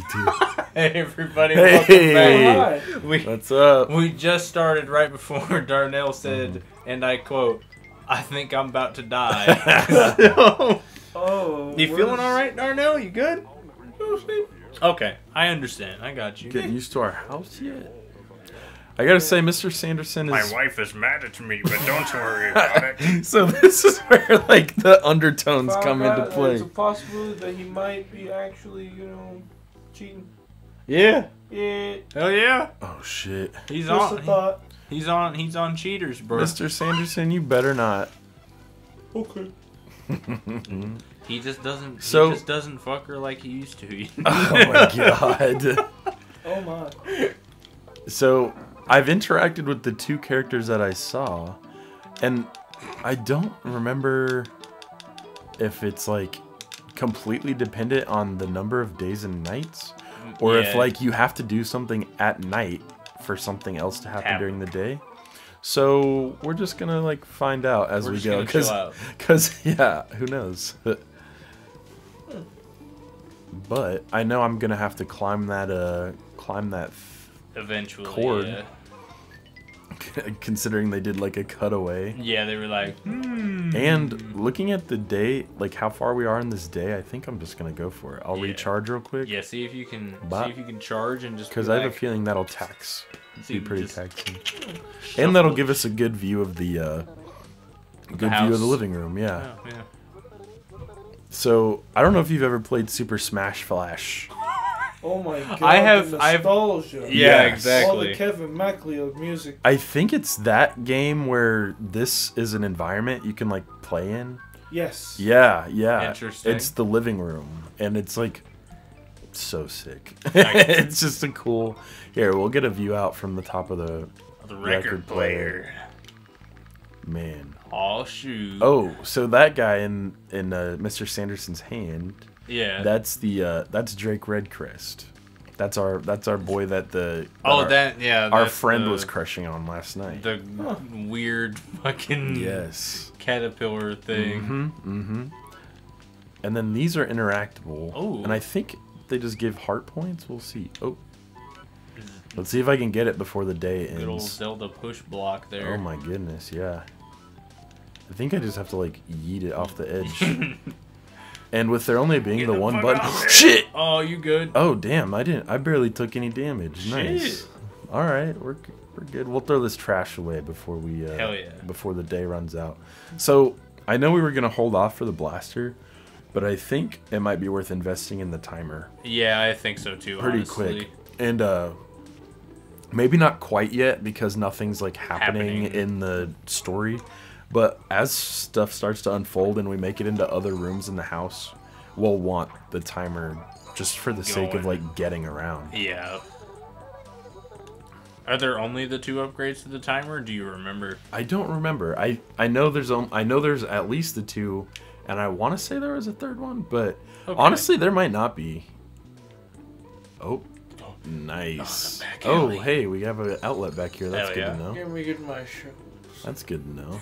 SB2. Hey everybody, Hey. welcome back. We What's up? we just started right before Darnell said, Mm-hmm. and I quote, "I think I'm about to die." Oh. you feeling is- all right, Darnell? You good? Okay, I understand. I got you. Getting used to our house yet? I gotta say, Mr. Sanderson is. My wife is mad at me, but don't worry about it. so this is where like the undertones Found come into play. It's a possibility that he might be actually, you know, cheating. Yeah. Yeah. Hell yeah, Oh shit, he's Just a on. thought. He's on. He's on cheaters, bro. Mr. Sanderson, you better not. Okay. He just doesn't. So- he just doesn't fuck her like he used to. oh my god. Oh my. So I've interacted with the two characters that I saw, and I don't remember if it's like completely dependent on the number of days and nights, or if like you have to do something at night for something else to happen Happen. during the day. So we're just gonna like find out as We're we go, because because yeah, who knows. But I know I'm gonna have to climb that uh climb that Eventually, Cord. yeah. considering they did like a cutaway. Yeah, they were like, hmm. And looking at the day, like how far we are in this day, I think I'm just gonna go for it. I'll Yeah. recharge real quick. Yeah, see if you can But- see if you can charge and just Because be I have a feeling that'll tax. see Be pretty just taxing. And that'll give us a good view of the uh good view of the living room, yeah. Yeah, yeah. So I don't know if you've ever played Super Smash Flash. Oh my god. I have- the I've- nostalgia. Yeah, Yes. All exactly. the Kevin MacLeod music. I think it's that game where this is an environment you can like play in. Yes. Yeah, yeah. Interesting. It's the living room, and it's like so sick. It's just a cool. Here, we'll get a view out from the top of the The record record player. player. man. Oh shoot. Oh, so that guy in in uh, Mr. Sanderson's hand, yeah. that's the uh, that's Drake Redcrest. That's our that's our boy that the oh, our, that yeah. our friend the, was crushing on last night. the weird fucking yes. caterpillar thing. Mm-hmm. Mm-hmm. And then these are interactable. Oh. And I think they just give heart points. We'll see. Oh. Let's see if I can get it before the day ends. Good old. Zelda push block there. Oh my goodness, yeah. I think I just have to like yeet it off the edge. and with there only being Get the, the one button. Shit! Oh, you good? Oh damn, I didn't I barely took any damage. Nice. Alright, we're we're good. We'll throw this trash away before we uh yeah. before the day runs out. So I know we were gonna hold off for the blaster, but I think it might be worth investing in the timer Yeah, I think so too. pretty honestly. quick. And uh maybe not quite yet because nothing's like happening, Happening. in the story. But as stuff starts to unfold and we make it into other rooms in the house, we'll want the timer just for the sake of like getting around. Yeah. Are there only the two upgrades to the timer? Do you remember? I don't remember. I I know there's on, I know there's at least the two, and I want to say there was a third one, but Okay. honestly, there might not be. Oh, oh. nice. Oh, back Oh, hey, we have an outlet back here. That's Hell good yeah. to know. Let me get my show. That's good to know.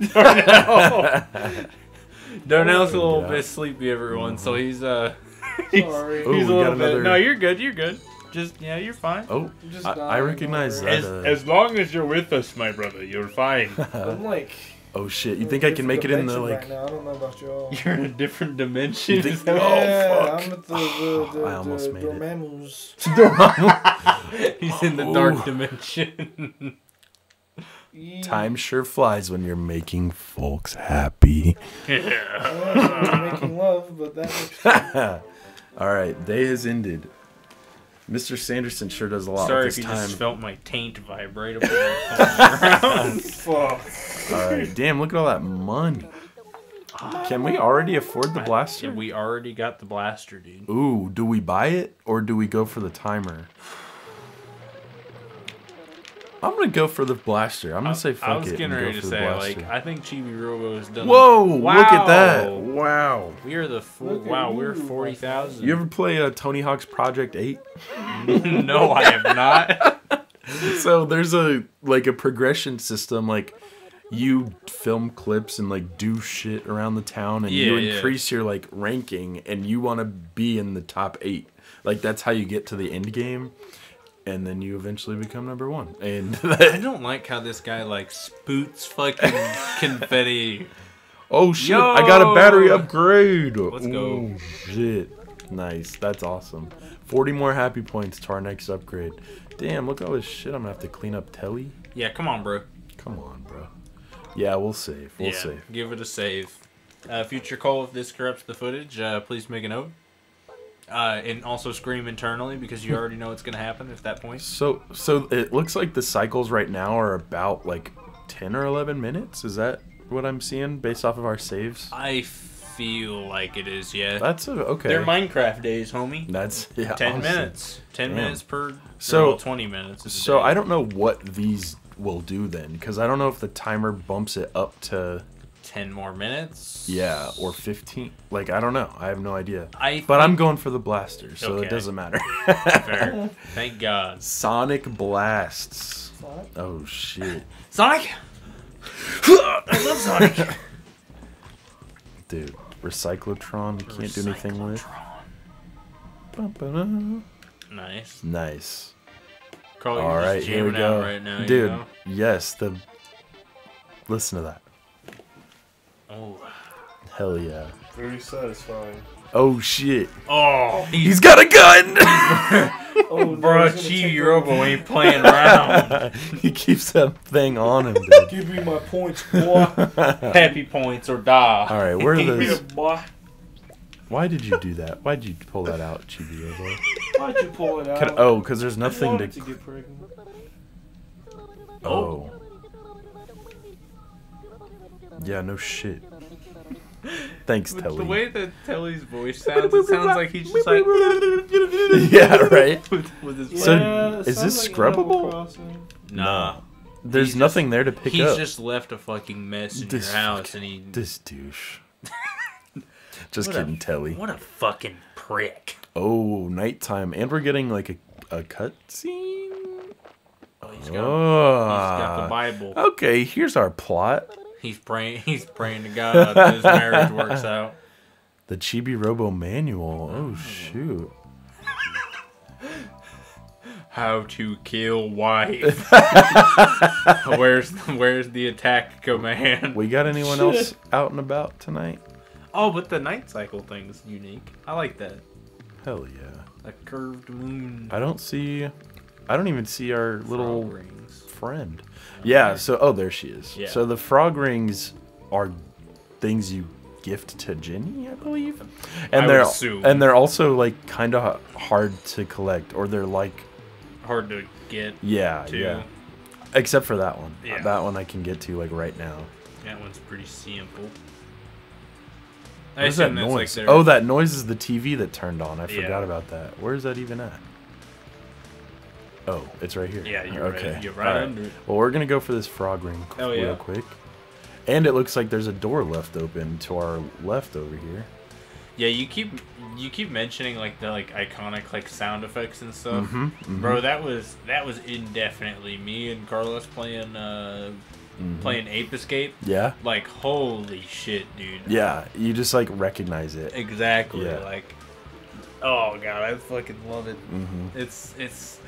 Darnell's a little Yeah. bit sleepy, everyone. So he's uh, Sorry. He's we a little bit. another- No, you're good. You're good. Just yeah, you're fine. Oh, Just I, I recognize already. that. As, Uh, as long as you're with us, my brother, you're fine. I'm like. oh shit! You think I can make it in the like? Right now. I don't know about y'all. You're in a different dimension. You think- Is that- Oh, fuck. I'm at the the the, I almost the made it. Dormammu's. He's in the dark dimension. Yeah. Time sure flies when you're making folks happy. Yeah, we're making love, but that makes All right, day has ended. Mr. Sanderson sure does a lot Sorry with if you time. just felt my taint vibrate up in fuck. All right, damn! Look at all that money. Can we already afford the Yeah, blaster? we already got the blaster, dude. Ooh, do we buy it or do we go for the timer? I'm gonna go for the blaster. I'm gonna say fuck it. I was it getting and go ready to say, blaster. like, I think Chibi Robo has done. Whoa! Look at that! Wow. Wow. We are the full. Wow, you, we're forty thousand. You ever play uh, Tony Hawk's Project Eight? no, I have not. so there's a like a progression system like you film clips and like do shit around the town and you Yeah, yeah. increase your like ranking and you want to be in the top eight Like that's how you get to the end game, and then you eventually become number one. And I don't like how this guy like spoots fucking confetti. oh shit! I got a battery upgrade. Let's go. Ooh, shit, nice. That's awesome. Forty more happy points to our next upgrade. Damn, look at all this shit I'm gonna have to clean up. Telly. Yeah, come on, bro. Come on, bro. Yeah, we'll save. We'll yeah, save. give it a save. Uh, future call if this corrupts the footage, uh, please make a note. Uh, and also scream internally because you already know what's gonna happen at that point. So, so it looks like the cycles right now are about like ten or eleven minutes. Is that what I'm seeing based off of our saves? I feel like it is, yeah. That's a, okay. They're Minecraft days, homie. That's yeah. Ten awesome. minutes. Ten Damn. minutes per. So- well, twenty minutes. is a So day. I don't know what these will do then, because I don't know if the timer bumps it up to ten more minutes. yeah or fifteen. Like I don't know. I have no idea. I. But I'm going for the blaster, so Okay. it doesn't matter. fair. Thank God. Sonic blasts. Oh shit, Sonic. I love Sonic. dude! Recyclotron, you can't do anything with. Ba-ba-da. Nice. Nice. Carl, you're All just here we go, right now, you dude. know? Yes, the. Listen to that. Oh. Hell yeah. Very satisfying. Oh shit. Oh, He's got a gun. Oh, no, oh, Bro, he's gonna Robo ain't playing around. he keeps that thing on him, dude. Give me my points, boy. Happy points or die. All right, where are those? boy. Why did you do that? Why did you pull that out, Chibi Robo? Why'd you pull it out? Can, oh, because there's nothing to. to get pregnant. Oh. Yeah, no shit. Thanks, With Telly. the way that Telly's voice sounds, it sounds like he's just like yeah, right. with, with his So, Yeah, it is sounds this like scrubbable? Crossing. Nah. There's He's nothing there to pick He's up. He's just left a fucking mess in This your house, and he. This douche. just What a- kidding, Telly. What a fucking prick. Oh, nighttime, and we're getting like a a cutscene. Oh, he's got, he's got the Oh. Bible. Okay, here's our plot. He's praying. He's praying to God that his marriage works out. The Chibi Robo manual. Oh shoot. How to kill wife. where's Where's the attack command? We got anyone else out and about tonight? Oh, but the night cycle thing's unique. I like that. Hell yeah. A curved moon. I don't see. I don't even see our little rings. friend. Yeah. So oh, there she is. Yeah. So the frog rings are things you gift to Jenny, I believe, and I they're assume. and they're also like kind of hard to collect, or they're like Hard to get. yeah, Too. yeah. Except for that one. Yeah. That one I can get to like right now. That one's pretty simple. What is that that's like noise? oh, that noise is the TV that turned on. I Yeah. forgot about that. Where is that even at? Oh, it's right here. Yeah, you're okay. right. You're right Alright. under it. Well, we're gonna go for this frog ring Oh, real yeah. quick. And it looks like there's a door left open to our left over here. Yeah, you keep you keep mentioning like the like iconic like sound effects and stuff. Mhm, mhm. Bro, that was that was indefinitely me and Carlos playing uh Mhm. playing Ape Escape. Yeah. Like holy shit, dude. Yeah. You just like recognize it. Exactly. Yeah. Like Oh god, I fucking love it. hmm It's it's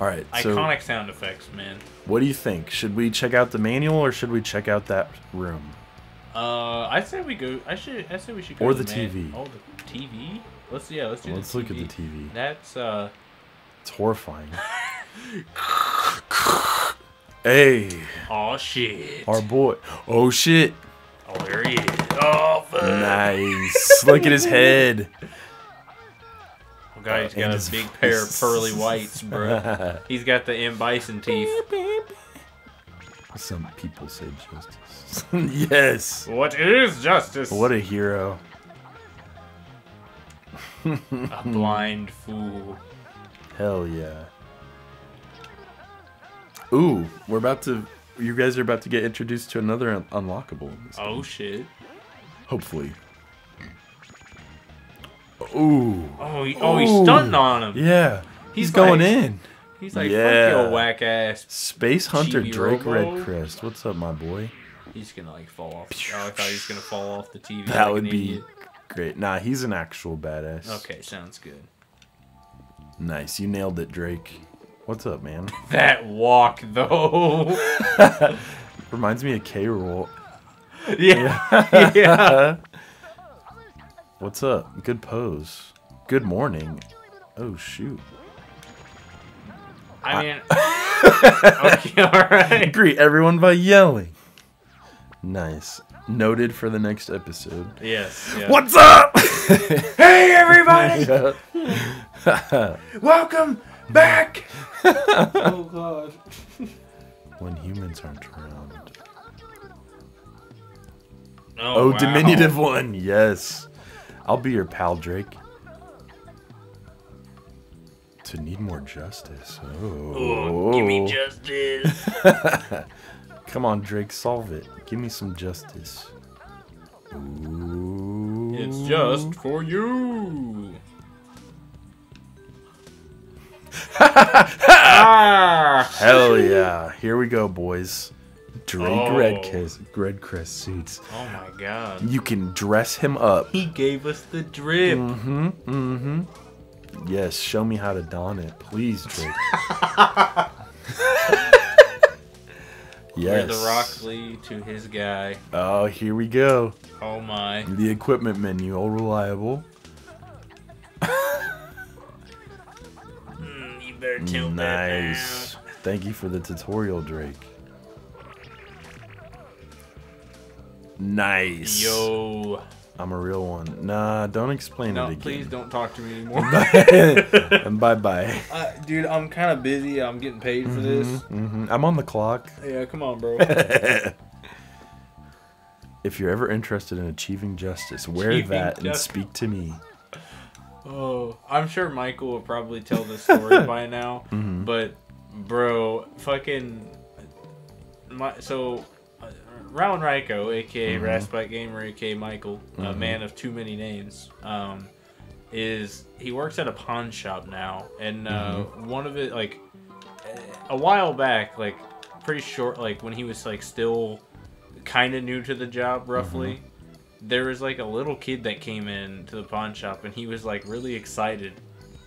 All right. So, iconic sound effects, man. what do you think? Should we check out the manual or should we check out that room? Uh, I say we go. I should. I say we should go. Or to the man- TV. Oh, the TV. Let's yeah. Let's do. Let's the look at the TV. That's uh. It's horrifying. hey, Oh shit. our boy. Oh shit. Oh, there he is. Oh fuck. Nice. Look at his head. Oh, God, he's uh, And got a big pair of pearly whites, bro. He's got the M Bison teeth. Some people say justice. yes. What is justice? What a hero. a blind fool. Hell yeah. Ooh, we're about to. You guys are about to get introduced to another un- unlockable. in this Oh game. shit. Hopefully. Ooh. Oh, he, oh, he's stunting on him. Yeah. He's, He's going like- in. He's like, Yeah. fuck your whack ass. Space Hunter Drake Robo. Redcrest. What's up, my boy? He's gonna like fall off. Oh, I thought he was gonna fall off the TV. That like would be idiot. great. Nah, he's an actual badass. Okay, sounds good. Nice. You nailed it, Drake. What's up, man? That walk though. Reminds me of K. Rool. yeah. yeah. What's up? Good pose. Good morning. Oh shoot. I mean. okay. All right. Greet everyone by yelling. Nice. Noted for the next episode. Yes. Yeah. What's up? Hey everybody! Welcome back. Oh god. when humans aren't around. Oh, Oh, wow. diminutive one. Yes. I'll be your pal, Drake. To need more justice. Oh. Oh, give me justice. Come on, Drake, solve it. Give me some justice. Ooh. It's just for you. ah! Hell yeah. Here we go, boys. Drake Oh. Redcrest, Redcrest suits. Oh my god. You can dress him up. He gave us the drip. Mm-hmm. Mm-hmm. Yes, show me how to don it, please, Drake. Where yes. the Rock Lee to his guy. Oh, here we go. Oh my. The equipment menu, all reliable. Mm, you better tilt Nice. Thank you for the tutorial, Drake. Nice. Yo. I'm a real one. Nah, don't explain No, it again. please don't talk to me anymore. and bye bye. uh, dude, I'm kind of busy. I'm getting paid for this. hmm I'm on the clock. Yeah, come on, bro. If you're ever interested in achieving justice, wear Achieving that and justice. speak to me. Oh, I'm sure Michael will probably tell this story by now. Mhm. But, bro, fucking, my so, Rowan Ryko, aka Mhm. Raspite Gamer, aka Michael, a Mhm. man of too many names, um, is he works at a pawn shop now, and uh, one of it like a while back, like pretty short, like when he was like still kind of new to the job, roughly. There was like a little kid that came in to the pawn shop, and he was like really excited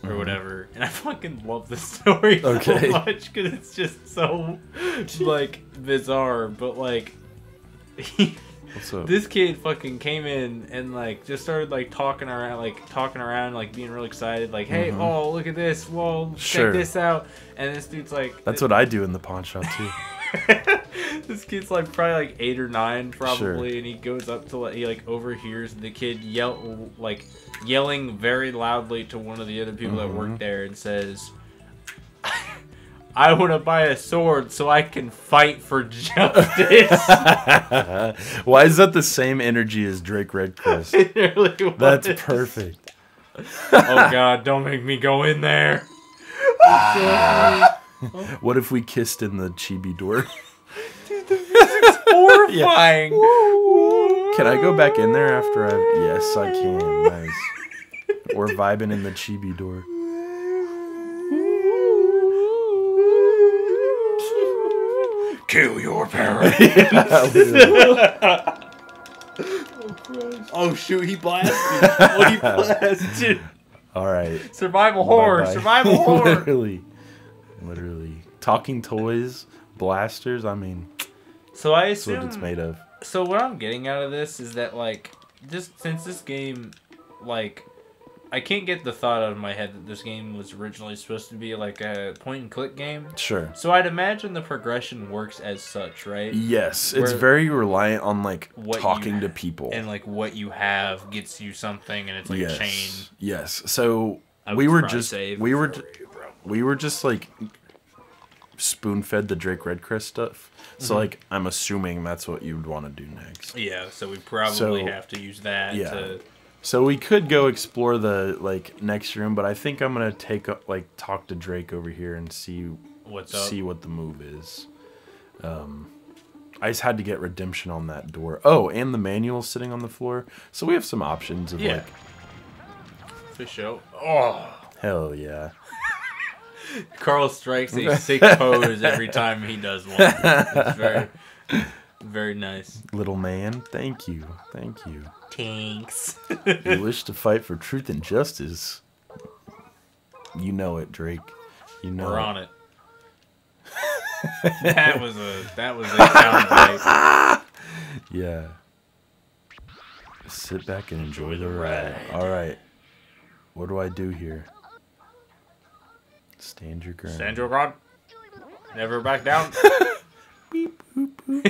or Mhm. whatever. And I fucking love this story Okay. so much because it's just so like bizarre, but like. He, What's up? this kid fucking came in and like just started like talking around like talking around like being real excited like hey Mhm. oh look at this whoa Sure. check this out and this dude's like That's what I do in the pawn shop too. this kid's like probably like eight or nine probably Sure. and he goes up to like he like overhears the kid yell like yelling very loudly to one of the other people that Mhm. work there and says I want to buy a sword so I can fight for justice. Why is that the same energy as Drake Redcrest? It really was. That's perfect. oh god, don't make me go in there. What if we kissed in the chibi door? Dude, the music's horrifying. Can I go back in there after I? Yes, I can. Nice. We're vibing in the chibi door. Kill your parents. Oh, oh shoot, he blasted. oh, he blasted. All right. Survival horror. Bye-bye. Survival horror. literally, literally. Talking toys, blasters. I mean, So I that's what assume. it's made of. So what I'm getting out of this is that like, just since this game, like, I can't get the thought out of my head that this game was originally supposed to be like a point and click game. Sure. So I'd imagine the progression works as such, right? Yes, it's very reliant on like What talking to people. And like what you have gets you something, and it's like yes. a chain. Yes. So I we were just we were we were just like spoon fed the Drake Redcrest stuff. So mm-hmm. like I'm assuming that's what you'd want to do next. Yeah, so we probably So- have to use that Yeah. to. So we could go explore the like next room, but I think I'm gonna take like talk to Drake over here and see What's up? see what the move is. Um, I just had to get redemption on that door. Oh, and the manual sitting on the floor, so we have some options of Yeah. like For sure. Oh, hell yeah. Carl strikes a sick pose every time he does one. It's very, very nice. Little man, thank you, thank you. Tanks. You wish to fight for truth and justice. You know it, Drake. You know We're it. on it. that was a that was a soundbite. Yeah. Sit back and enjoy the ride. All right. What do I do here? Stand your ground. Stand your ground. Never back down. Beep, boop, boop.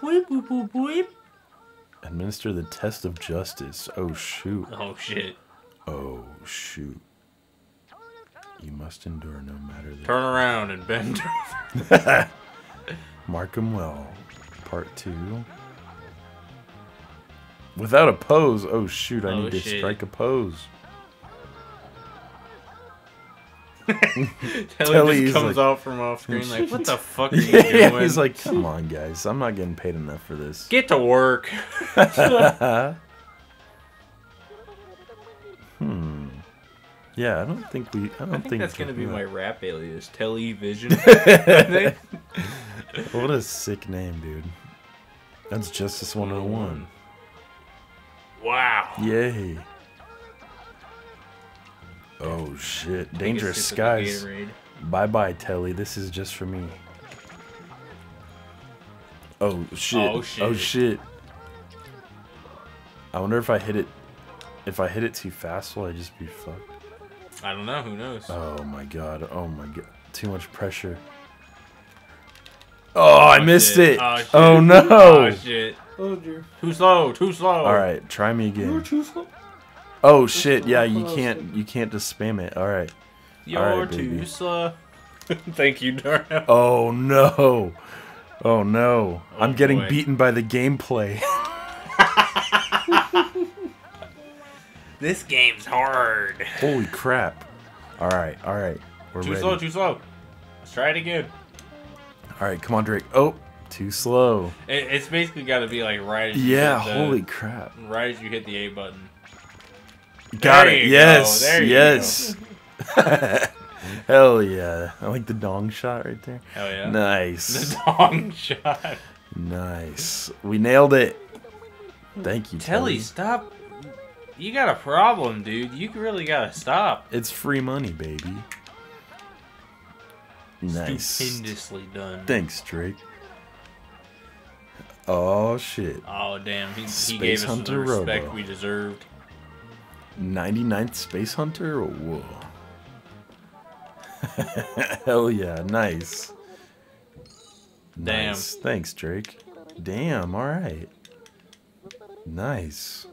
Boop, boop, boop, boop. Administer the test of justice. Oh shoot. Oh shit. Oh shoot. You must endure no matter the Turn around and bend. Mark 'em well. Part two. Without a pose. Oh shoot! I Oh, need to shit. strike a pose. Telly comes like- out from off screen like, what the fuck are you yeah, doing? he's like, come on, guys. I'm not getting paid enough for this. get to work. hmm. Yeah, I don't think we. I don't I think that's gonna be yeah. my rap alias, Television. What a sick name, dude. That's Justice 101. Wow. Yay. Oh shit. Dangerous sip of the skies. Bye bye, Telly. This is just for me. Oh shit. Oh, oh shit. Oh shit. I wonder if I hit it. If I hit it too fast, will I just be fucked? I don't know. Who knows? Oh my god. Oh my god. Too much pressure. Oh, I Oh, missed shit. it. Oh, shit. Oh, oh no. Oh shit. Oh dear. Too slow. Too slow. All right, try me again. You're again. too slow. Oh shit. Yeah, you can't. You can't just spam it. All right. Too baby. slow. Thank you, Darnell. Oh no. Oh no. Oh, I'm getting boy. beaten by the gameplay. This game's hard. Holy crap. All right. All right. We're Too ready. slow. Too slow. Let's try it again. All right. Come on, Drake. Oh, too slow. It, it's basically got to be like right. As you Yeah. hit the- Holy crap. Right as you hit the A button. Got There it. you Yes. go, there you yes. Hell yeah. I like the dong shot right there. Hell yeah. Nice. The dong shot. nice. We nailed it. Thank you, Telly, Telly. stop. You got a problem, dude. You really gotta stop. It's free money, baby. Nice. Stupendously done. Thanks, Drake. Oh shit. Oh damn, he, he Space gave us Hunter the respect Robo. we deserved. 99th Space Hunter? Whoa. Hell yeah, nice. Damn. Nice. Thanks, Drake. Damn, alright. Nice.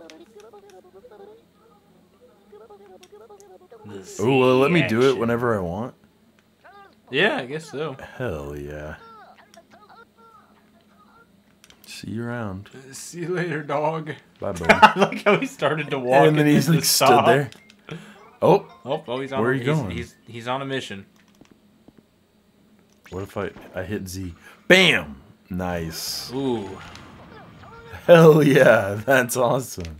Oh, well, let me do it whenever I want. Yeah, I guess so. Hell yeah. See you around. See you later, dog. Bye, buddy. Like how he started to walk and then he's like stood there. Oh, Oh, oh, he's on. Where are you he's, going? He's he's on a mission. what if I I hit Z? Bam! Nice. Ooh, Hell yeah, that's awesome.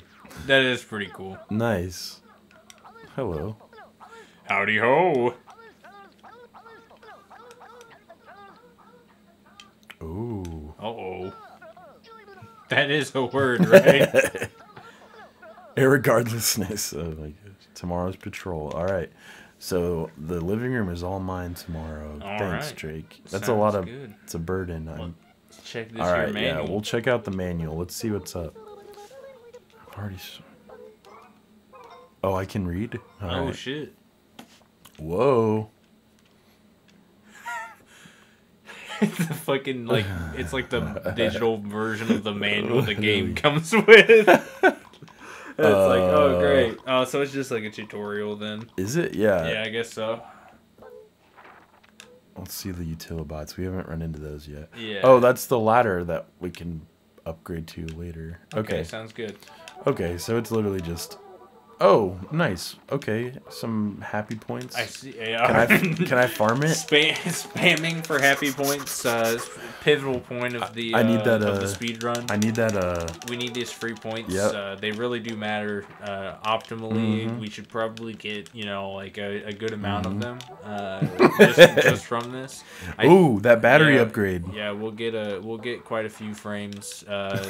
that is pretty cool. Nice. Hello. Howdy ho. Ooh. Uh oh. That is a word, right? Irregardlessness oh, of like tomorrow's patrol. All right. So the living room is all mine tomorrow. All Thanks, right. Drake. That's a lot of. good. It's a burden. Well, Check this all right. manual. Yeah, we'll check out the manual. Let's see what's up. I've already. Oh, I can read. All oh right. shit. Whoa. it's a fucking like it's like the digital version of the manual the game comes with. it's like, oh Uh, great. Oh, so it's just like a tutorial then. Is it? Yeah. Yeah, I guess so. Let's see the utilibots. We haven't run into those yet. Yeah. Oh, that's the ladder that we can upgrade to later. Okay, Okay. sounds good. Okay, so it's literally just. Oh, nice. Okay, some happy points. I see. Yeah. Can I can I farm it? Spam, spamming for happy points, uh, pivotal point of the I need uh, that, of uh, the speed run. I need that. Uh, we need these free points. Yep. Uh, they really do matter. Uh, optimally, Mhm. we should probably get you know like a, a good amount Mhm. of them uh, just, just from this. I- ooh, that battery yeah, upgrade. Yeah, we'll get a we'll get quite a few frames. Uh,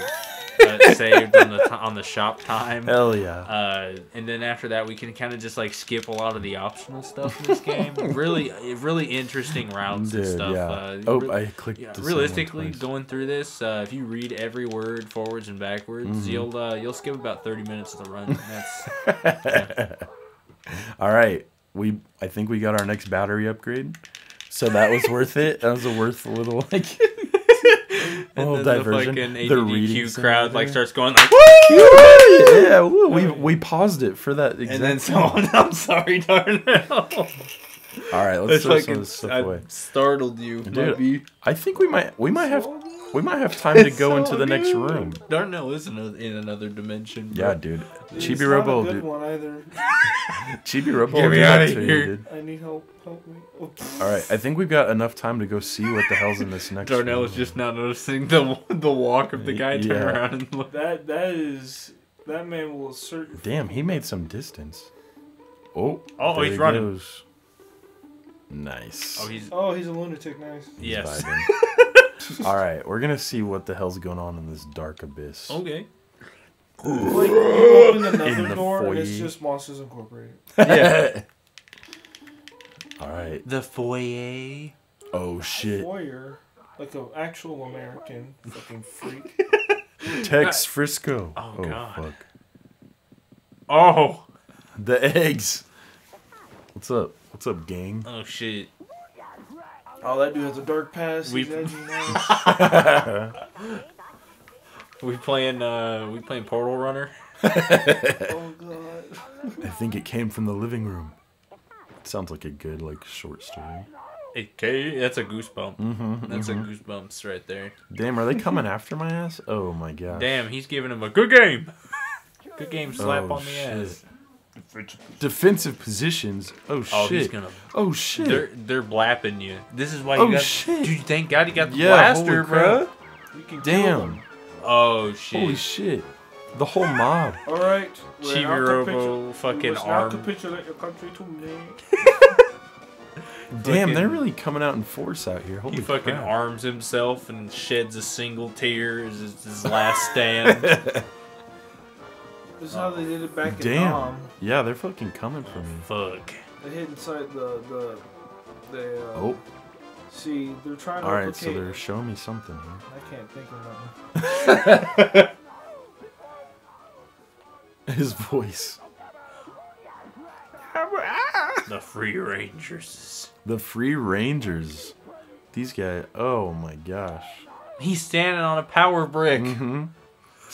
uh, saved on the t- on the shop time. Hell yeah. Uh, and then after that, we can kind of just like skip a lot of the optional stuff in this game. really, really interesting routes and stuff. yeah. Uh, oh, re- I clicked. yeah, realistically, going through this, uh, if you read every word forwards and backwards, Mm-hmm. you'll uh, you'll skip about thirty minutes of the run. That's All right, we. I think we got our next battery upgrade, so that was worth it. That was a worth a little like. And oh, then diversion. the fucking AGDQ crowd like starts going like, yeah, woo, we we paused it for that. Exact and then someone, I'm sorry, Darnell. All right, let's It's throw like some of this stuff I away. startled you. Dude, I think we might we might have we might have time to go into the next room. Darnell is in, a, in another dimension. bro. Yeah, dude. It's Chibi not Robo, a good one either. Chibi Robo, Get me do that outta you, here. dude. I need help. Help me. Oh. All right, I think we've got enough time to go see what the hell's in this next. Darnell room. is just now noticing the the walk of the guy turn Yeah. around and look. That that is that man will assert. Damn, he made some distance. Oh, Oh, there he's he running. goes. Nice. Oh, he's Oh, he's a lunatic. Nice. He's yes. vibing. All right, we're gonna see what the hell's going on in this dark abyss. Okay. Like you open In another the door and it's foyer. just Monsters Incorporated. Yeah. All right. the foyer. Oh shit. Foyer, like an actual American fucking freak. Tex Frisco. Oh, oh, God. fuck. Oh. The eggs. What's up? What's up, gang? Oh shit. Oh, that dude has a dark past. We- He's edgy now. We playing uh we playing Portal Runner. oh god. I think it came from the living room. sounds like a good like short story. Okay, that's a goosebump. Mm-hmm, That's a goosebumps right there. Damn, are they coming after my ass? Oh my god. Damn, he's giving him a good game. Good game slap Oh, on the shit. ass. Defensive positions. Oh shit. Oh, he's gonna. Oh shit. They're they're blapping you. This is why you Oh, got. shit. Dude, thank God you got the Yeah, blaster, bro. We can Damn. Oh shit. Holy shit. The whole mob. All right. we're Chibi not Robo capitu- we fucking must not arm. capitulate your country to me. Damn, they're really coming out in force out here. Holy He fucking crap. arms himself and sheds a single tear as his, his last stand. This is how they did it back in Damn. Nam. Yeah, they're fucking coming for me. Fuck. They hid inside the the. They, uh, Oh, See, they're trying to alright, so they're showing me something here. I can't think of nothing. His voice. The Free Rangers. The Free Rangers. These guys. Oh my gosh. He's standing on a power brick. hmm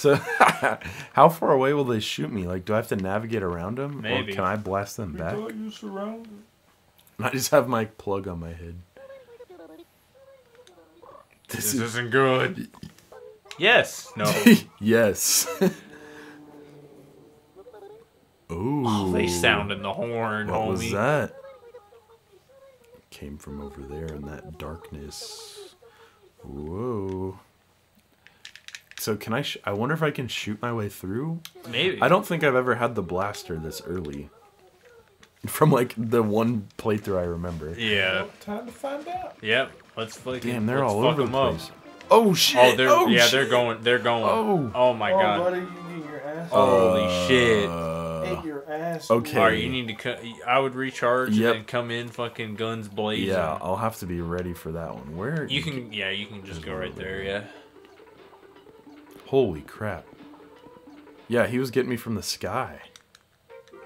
So, how far away will they shoot me? Like, do I have to navigate around them? Maybe. Or can I blast them We back? thought you surrounded. I just have my plug on my head. This This is. isn't good. Yes. No. yes. Ooh. Oh, they sounded the horn, What homie. was that? Came from over there in that darkness. Whoa. So can I? Sh- I wonder if I can shoot my way through. Maybe. I don't think I've ever had the blaster this early. From like the one playthrough I remember. Yeah. Time to find out. Yep. Let's fucking. Damn, they're all fuck over the 'em up. place. Oh shit! Oh, they're oh, yeah, shit. they're going. They're going. Oh. Oh my oh, god. buddy, you get your ass. Holy shit. Uh, Ate your ass. okay. Alright, you need to. Co- I would recharge Yep. and then come in, fucking guns blazing. Yeah, I'll have to be ready for that one. Where You can. Yeah, you can just go right there. Yeah. Holy crap! Yeah, he was getting me from the sky.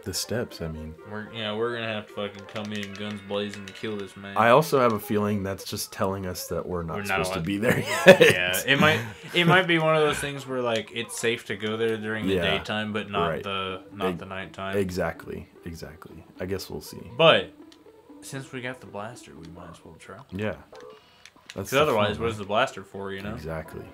The steps, I mean. We're yeah, we're gonna have to fucking come in, guns blazing, to kill this man. I also have a feeling that's just telling us that we're not We're not supposed to allowed- be there yet. yeah, it might it might be one of those things where like it's safe to go there during the Yeah, daytime, but not right. the not Ex- the nighttime. exactly, exactly. I guess we'll see. But since we got the blaster, we might as well try. Yeah. That's Because the otherwise, what is the blaster for? You know? Exactly.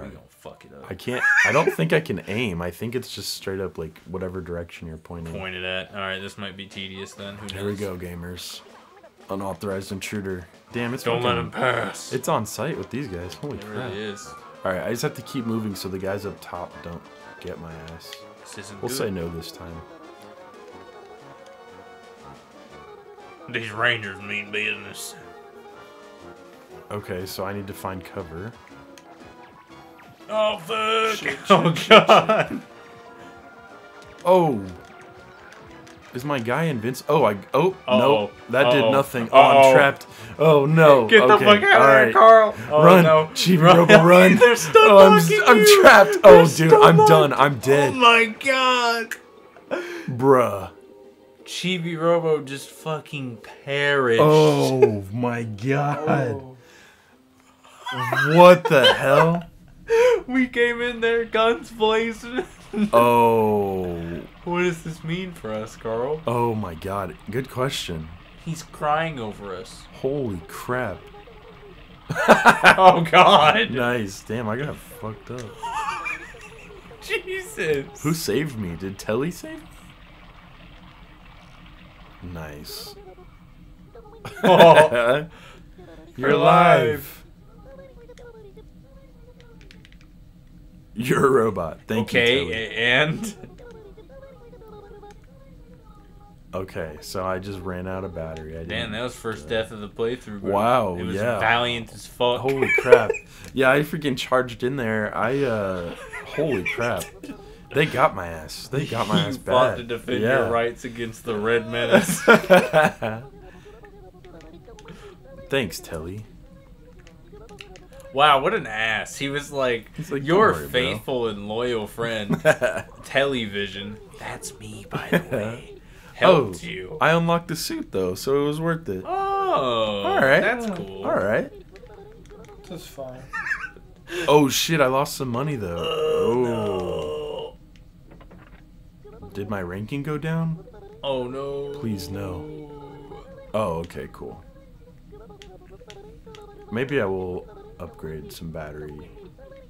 We gonna fuck it up. I can't. I don't think I can aim. I think it's just straight up like whatever direction you're pointing. Pointed at. All right, this might be tedious then. Who knows? There we go, gamers. Unauthorized intruder. Damn, it's Don't let him pass. It's on site with these guys. Holy it crap! really is. All right, I just have to keep moving so the guys up top don't get my ass. This isn't We'll good. say no this time. These rangers mean business. Okay, so I need to find cover. Oh fuck! oh god! Oh. Is my guy invincible? Oh, I. Oh, Uh-oh. no. That did Uh-oh. nothing. Oh, I'm trapped. Oh, no. Get the fuck out all of right. there, Carl! Oh, run. no. Chibi Run. Robo, run. They're stun oh, I'm, s- locking I'm trapped. Oh, They're Oh, dude. I'm done. I'm dead. Oh my god! Bruh. Chibi Robo just fucking perished. Oh, my oh. God. Oh. What the hell? We came in there, guns blazing. Oh. what does this mean for us, Carl? Oh, my God. Good question. He's crying over us. Holy crap. Oh god! Nice. Damn, I got fucked up. Jesus! Who saved me? Did Telly save me? Nice. Oh, You're alive. You're a robot. Thank you, okay, and Okay, so I just ran out of battery. I damn, that was first death of the playthrough. bro. Wow, it was yeah. valiant as fuck. Holy crap. Yeah, I freaking charged in there. I, uh, holy crap. They got my ass. They got my ass you fought to defend yeah. your rights against the Red Menace. Thanks, Telly. Wow, what an ass! He was like, like, "Your "Don't worry, bro." faithful and loyal friend, Television." That's me, by the way. Oh, Helped oh, you. I unlocked the suit though, so it was worth it. Oh, All right. that's cool. All right. That's fine. Oh shit! I lost some money though. Oh, Oh, did my ranking go down? Oh no. Please no. Oh, okay, cool. Maybe I will upgrade some battery.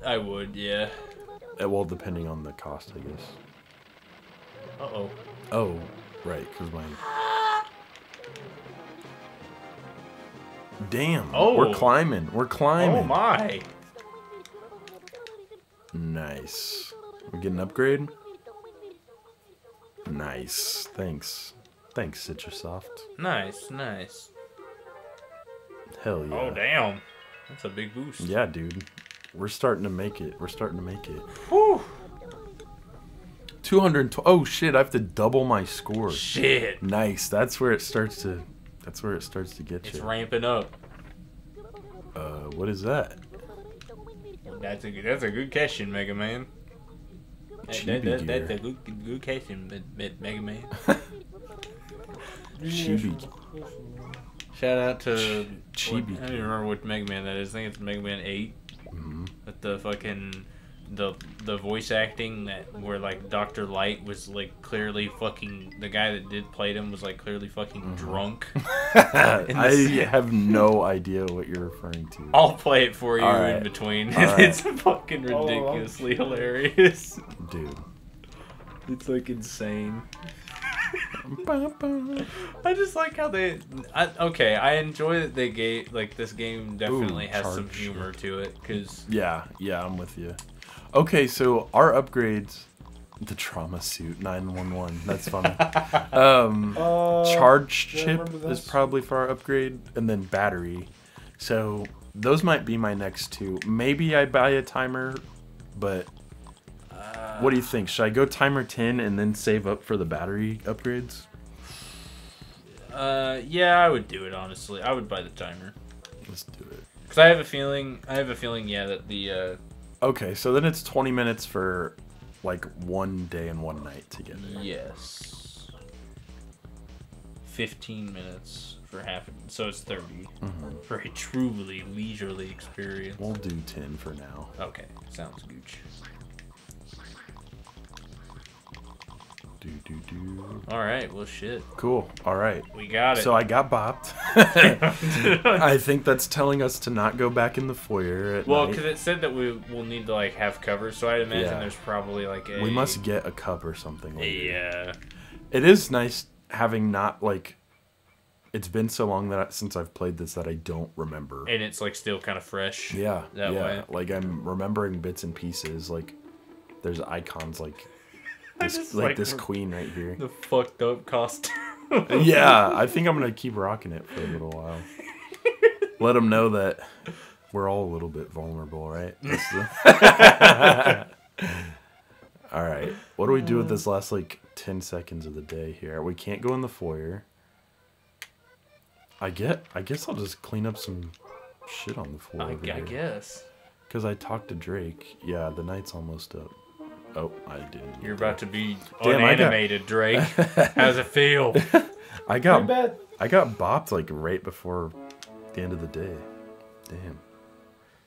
I would, yeah. Uh, Well, depending on the cost, I guess. Uh oh. Oh, right, because my. Damn. Oh. We're climbing. We're climbing. Oh my. Nice. We get an upgrade? Nice. Thanks. Thanks, Citrusoft. Nice, nice. Hell yeah. Oh damn. That's a big boost. Yeah, dude. We're starting to make it. We're starting to make it. Whew. 212. Oh shit, I have to double my score. Shit. Nice. That's where it starts to that's where it starts to get It's you. It's ramping up. Uh what is that? That's a good, that's a good question, Mega Man. That, that, that, that's a good good question, Me- Me- Mega Man. Chibi. Shout out to Chibi what- I don't even remember what Mega Man that is. I think it's Mega Man Eight. Mhm. With the fucking the the voice acting that where like Doctor Light was like clearly fucking the guy that did played him was like clearly fucking Mm-hmm. drunk. I the- have no idea what you're referring to. I'll play it for you All in between. All right. it's fucking Oh, ridiculously hilarious. Dude. It's like insane. I just like how they. I, okay, I enjoy that they gave like this game definitely has some humor to it because Yeah, yeah, I'm with you. Okay, so our upgrades the trauma suit 911. That's funny. um Uh, charge chip is probably for our upgrade and then battery. So those might be my next two. Maybe I buy a timer, but what do you think? Should I go timer 10 and then save up for the battery upgrades? uh yeah, I would do it honestly. I would buy the timer Let's do it. because I have a feeling. I have a feeling. Yeah, that the uh Okay, so then it's 20 minutes for like one day and one night together. yes, fifteen minutes for half. So it's 30 for a truly leisurely experience. We'll do 10 for now. Okay, sounds gooch. Do do do. All right, well shit, Cool. All right. we got it. So I got bopped. I think that's telling us to not go back in the foyer at Well, because it said that we will need to like have cover, so I'd imagine Yeah. there's probably like a. we must get a cup or something. later. Yeah. It is nice having not like. It's been so long that I, since I've played this that I don't remember. And it's like still kind of fresh. yeah, that yeah. way. Like I'm remembering bits and pieces. Like there's icons like this, just like, like this queen right here. The fucked up costume. yeah, I think I'm gonna keep rocking it for a little while. Let them know that We're all a little bit vulnerable, right? The- all right. What do we do with this last like 10 seconds of the day here? We can't go in the foyer. I get I guess I'll just clean up some shit on the floor I, I guess Cuz I talked to Drake. Yeah, the night's almost up. Oh, I didn't. you're about to be Damn, I got- unanimated, Drake. How's it feel? I got bad. I got bopped like right before the end of the day. Damn.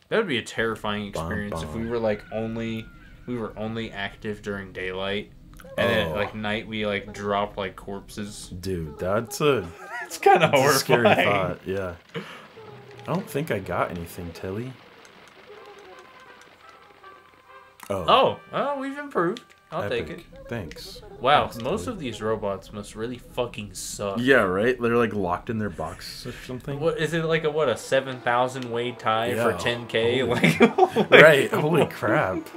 That would be a terrifying Bum, experience if we were like only we were only active during daylight, and then Oh. at like night we like drop like corpses. Dude, that's a, It's kind of that's a scary thought. Yeah. I don't think I got anything, Telly. Oh. Oh, oh, we've improved. I'll take it. Thanks. Wow, Thanks, most Telly. of these robots must really fucking suck. Yeah, right? They're like locked in their box or something. What is it like a what a seven thousand weight tie for ten k? Holy- Like oh right. Holy crap.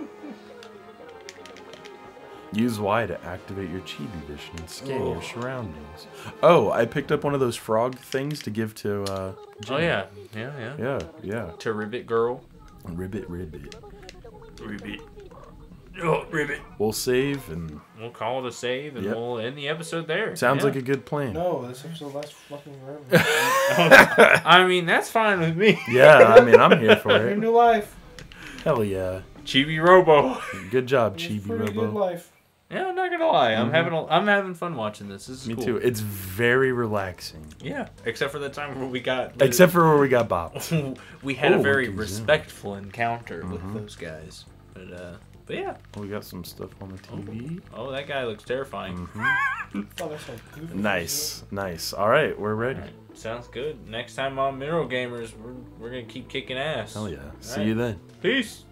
Use Y to activate your chibi vision and scan your Oh. surroundings. Oh, I picked up one of those frog things to give to uh Oh yeah, yeah, yeah. Yeah, yeah. To Ribbit Girl. Ribbit ribbit. Ribbit. Oh, Ribbit. We'll save and We'll call it a save and Yep. we'll end the episode there. sounds Yeah. like a good plan. No, this episode lasts fucking forever. I mean, that's fine with me. Yeah, I mean I'm here for Your it. new life. Hell yeah. Chibi Robo. Good job, It's Chibi pretty good life. Yeah, I'm not gonna lie. I'm Mhm. having a, I'm having fun watching this. This is Me cool. too. It's very relaxing. Yeah, except for the time where we got Except for where we got bopped. we had Oh, a very we can zoom. respectful encounter Mhm. with those guys. But uh, but yeah. We got some stuff on the TV. Oh, that guy looks terrifying. hmm Oh, so goofy. Nice, nice. All right, we're ready. Alright, sounds good. Next time on Mineral Gamers, we're, we're gonna keep kicking ass. Hell yeah. See Alright. you then. Peace.